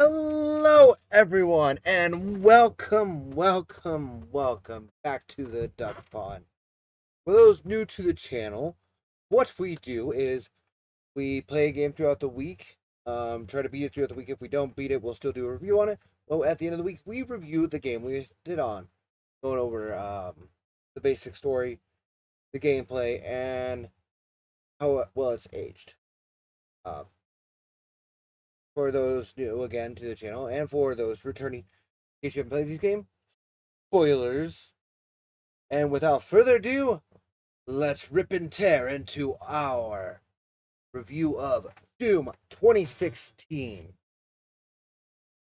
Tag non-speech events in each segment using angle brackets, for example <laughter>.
Hello, everyone, and welcome, welcome, welcome back to the Duck Pond. For those new to the channel, what we do is we play a game throughout the week. Um, try to beat it throughout the week. If we don't beat it, we'll still do a review on it. Well, at the end of the week, we review the game we did on, going over um, the basic story, the gameplay, and how well it's aged. Uh, for those new again to the channel and for those returning in case you haven't played this game spoilers. And without further ado let's rip and tear into our review of doom 2016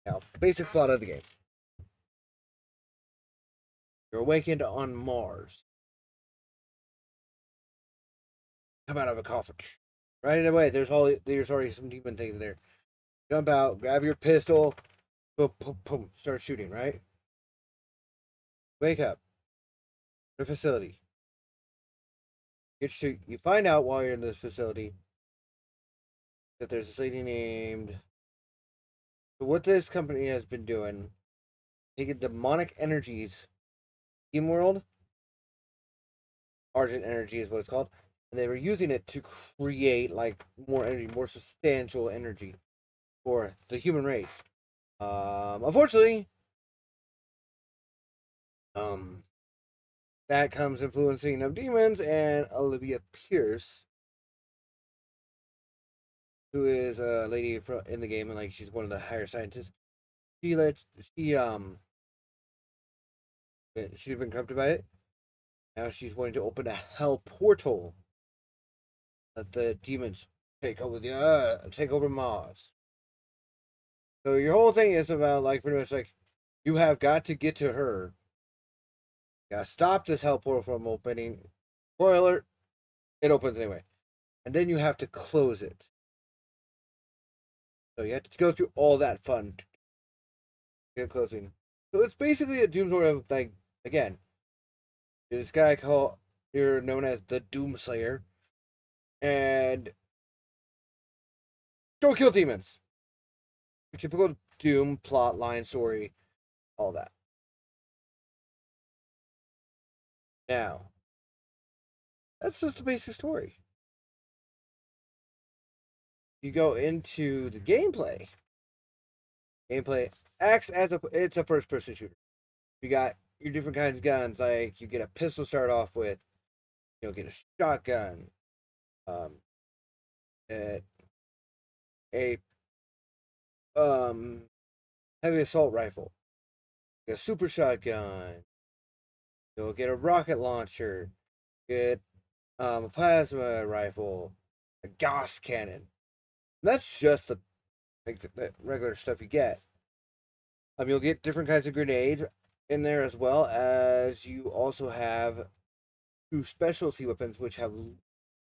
now basic plot of the game. You're awakened on mars. Come out of a coffin. Right away there's all there's already some demon things there jump out, grab your pistol, boom, boom, boom, start shooting, right? Wake up. The facility. You, you find out while you're in this facility that there's this lady named. So what this company has been doing, taking demonic energies, Team World, Argent Energy is what it's called, and they were using it to create like more energy, more substantial energy for the human race. Um, unfortunately, um, that comes influencing of demons and Olivia Pierce, who is a lady in the game and like she's one of the higher scientists. She lets she um eh, she's been corrupted by it. Now she's wanting to open a hell portal that the demons take over the uh, take over Mars. So your whole thing is about like pretty much like you have got to get to her. Gotta stop this hell portal from opening. Spoiler, it opens anyway. And then you have to close it. So you have to go through all that fun. Get closing. So it's basically a Doom sort of like again. This guy called you're known as the Doomslayer. And go kill demons typical Doom plot line story, all that. Now, that's just the basic story. You go into the gameplay. Gameplay acts as a it's a first person shooter. You got your different kinds of guns, like you get a pistol start off with, you'll get a shotgun, um, a, a um heavy assault rifle, a super shotgun, you'll get a rocket launcher, get um, a plasma rifle, a Gauss cannon. And that's just the like the regular stuff you get. Um, you'll get different kinds of grenades in there as well as you also have two specialty weapons which have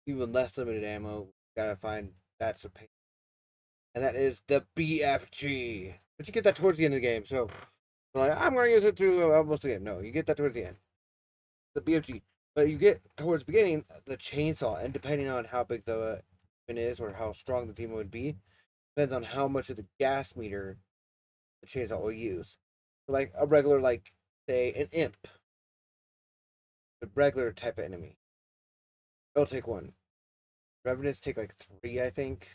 even less limited ammo. Gotta find that's a pain and that is the BFG. But you get that towards the end of the game, so like, I'm going to use it through uh, almost the game. No, you get that towards the end. The BFG. But you get towards the beginning the chainsaw, and depending on how big the uh, demon is or how strong the demon would be, depends on how much of the gas meter the chainsaw will use. So like a regular, like say an imp, the regular type of enemy, it'll take one. Revenants take like three, I think.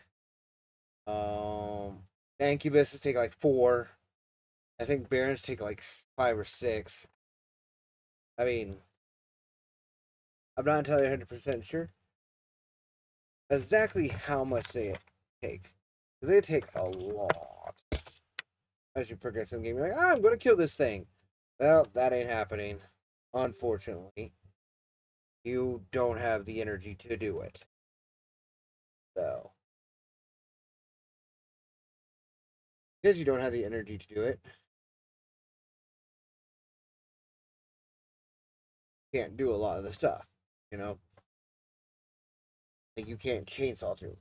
Um, Mancubus take like four. I think Barons take like five or six. I mean, I'm not entirely 100% sure exactly how much they take. They take a lot. As you progress in the game, you're like, oh, I'm going to kill this thing. Well, that ain't happening. Unfortunately. You don't have the energy to do it. So. Because you don't have the energy to do it. Can't do a lot of the stuff, you know. Like you can't chainsaw through.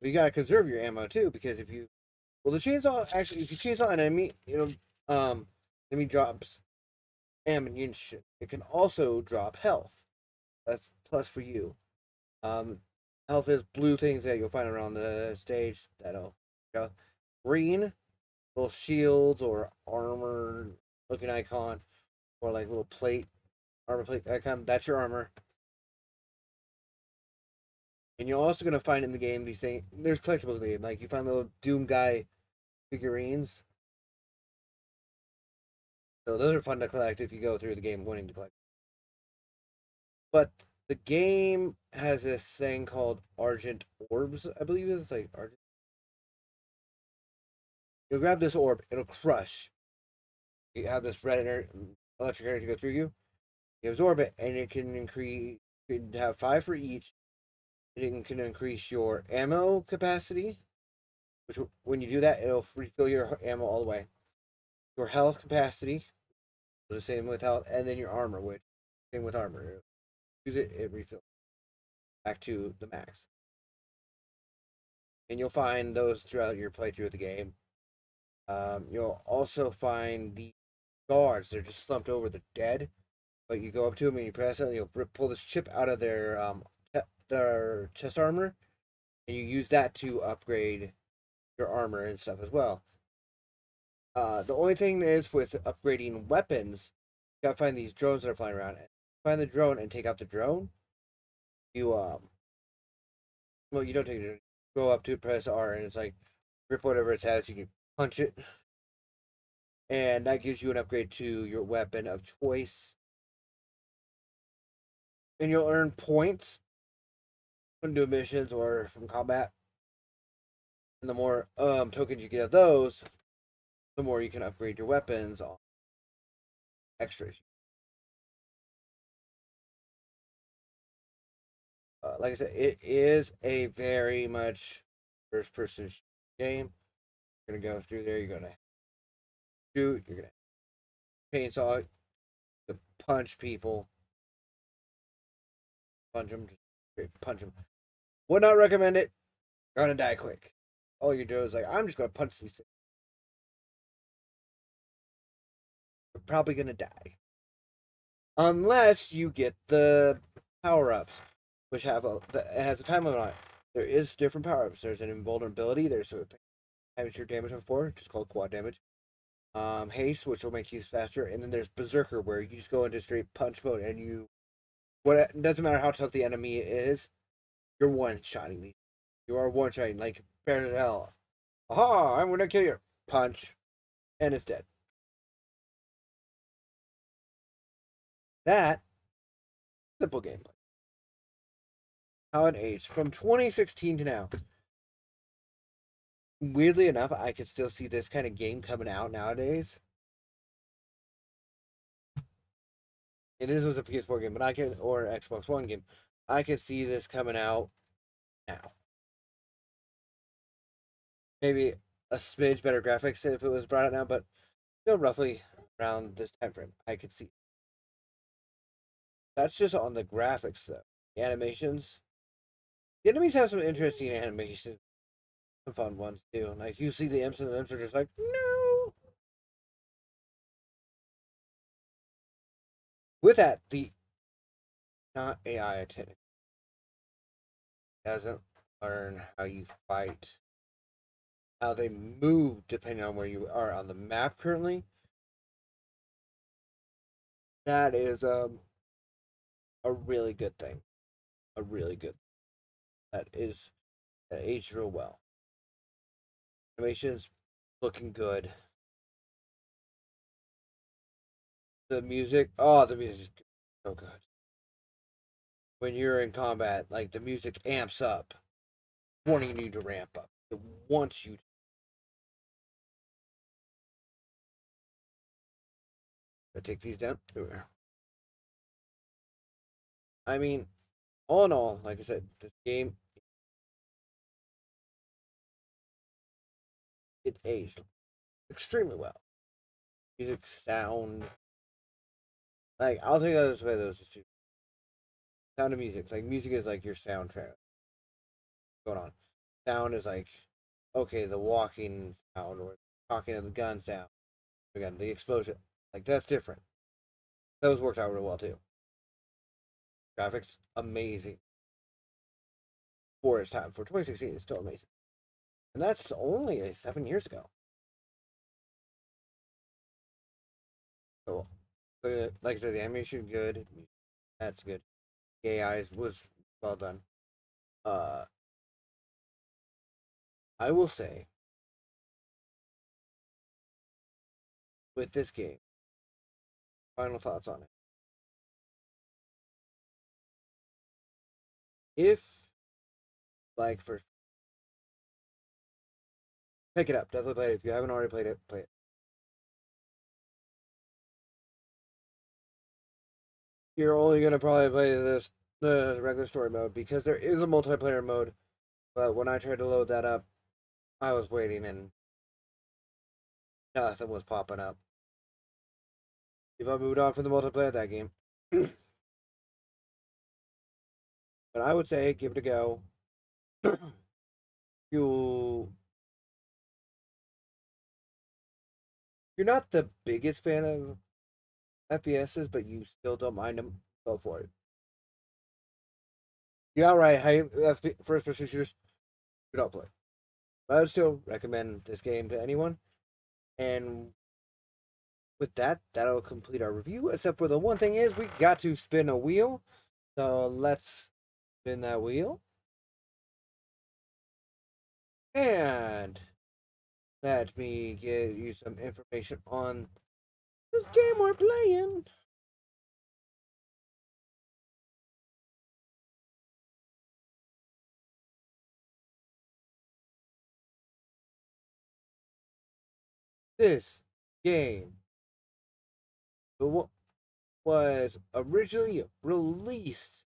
But you gotta conserve your ammo too, because if you well the chainsaw actually if you chainsaw an enemy, you know, um enemy drops ammunition. It can also drop health. That's plus for you. Um health is blue things that you'll find around the stage that'll go. green little shields or armor looking icon, or like little plate armor plate icon. That's your armor. And you're also gonna find in the game these things. There's collectibles in the game, like you find little Doom guy figurines. So those are fun to collect if you go through the game wanting to collect. But the game has this thing called Argent Orbs, I believe it's like Argent. You'll grab this orb, it'll crush. You have this red energy, electric energy go through you. You absorb it, and it can increase. You can have five for each. It can increase your ammo capacity, which when you do that, it'll refill your ammo all the way. Your health capacity, the same with health, and then your armor, which same with armor. Use it, it refills back to the max. And you'll find those throughout your playthrough of the game. Um, you'll also find the guards. They're just slumped over the dead. But you go up to them and you press it, and you'll pull this chip out of their um, their chest armor, and you use that to upgrade your armor and stuff as well. Uh, the only thing is with upgrading weapons, you gotta find these drones that are flying around. Find the drone and take out the drone. You um, well, you don't take it. Go up to press R, and it's like rip whatever it has. You can punch it, and that gives you an upgrade to your weapon of choice. And you'll earn points from doing missions or from combat. And the more um, tokens you get of those, the more you can upgrade your weapons on extras. Uh, like I said, it is a very much first person game. Gonna go through there, you're gonna shoot, you're gonna chainsaw, to punch people, punch them, punch them. Would not recommend it. You're gonna die quick. All you do is like, I'm just gonna punch these things. You're probably gonna die. Unless you get the power ups, which have a that has a time limit. There is different power ups. There's an invulnerability. There's a times your damage before, just called quad damage. Um, haste, which will make you faster, and then there's berserker, where you just go into straight punch mode, and you, what it doesn't matter how tough the enemy is, you're one shotting these. You are one shotting like as hell. Aha! I'm gonna kill you. Punch, and it's dead. That simple gameplay. How it aged from 2016 to now. Weirdly enough, I could still see this kind of game coming out nowadays. And this was a PS4 game, but I can or Xbox One game. I could see this coming out now. Maybe a smidge better graphics if it was brought out now, but still roughly around this time frame. I could see. That's just on the graphics though. The animations. The enemies have some interesting animations. Fun ones too. Like you see the imps and the imps are just like, no. With that, the not AI attendant doesn't learn how you fight, how they move depending on where you are on the map currently. That is um a really good thing. A really good that is that aged real well. Animation's looking good. The music, oh, the music, so good when you're in combat, like the music amps up, wanting you to ramp up. It wants you to. I take these down. I mean, all in all, like I said, this game it aged extremely well. Music, sound, like I'll take that as way those sound of music. Like music is like your soundtrack. Going on. Sound is like okay, the walking sound or talking of the gun sound. Again, the explosion. Like that's different. Those worked out real well too. Graphics amazing. For its time, for 2016, it's still amazing. And that's only seven years ago. So, uh, like I said, the animation good. That's good. The AI was well done. Uh, I will say, with this game, final thoughts on it. If, like, for pick it up, definitely play it. If you haven't already played it, play it. You're only gonna probably play this the regular story mode because there is a multiplayer mode. But when I tried to load that up, I was waiting and nothing was popping up. If I moved on from the multiplayer that game. <clears throat> but I would say give it a go. <clears throat> You'll you're not the biggest fan of FPSs, but you still don't mind them, go for it. The outright high first person shooters, do not play. But I would still recommend this game to anyone. And with that, that'll complete our review. Except for the one thing is, we got to spin a wheel. So let's spin that wheel. And let me give you some information on this game we're playing. This game was originally released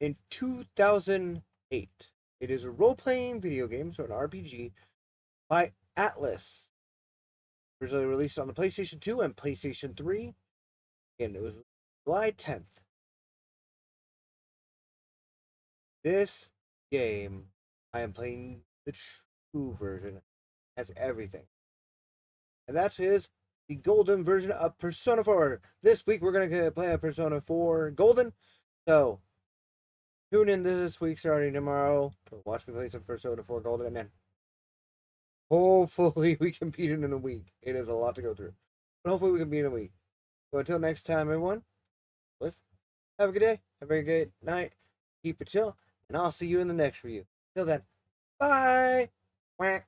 in 2008. It is a role playing video game, so an RPG, by Atlus. Originally uh, released on the PlayStation 2 and PlayStation 3. And it was July 10th. This game, I am playing the true version, has everything. And that is the golden version of Persona 4. This week we're going to play a Persona 4 Golden. So, tune in this week starting tomorrow to watch me play some Persona 4 Golden. And then Hopefully <laughs> we can beat it in a week. It is a lot to go through. But hopefully we can beat it in a week. So until next time, everyone, let's have a good day. Have a good night. Keep it chill. And I'll see you in the next review. Till then, bye. Quack.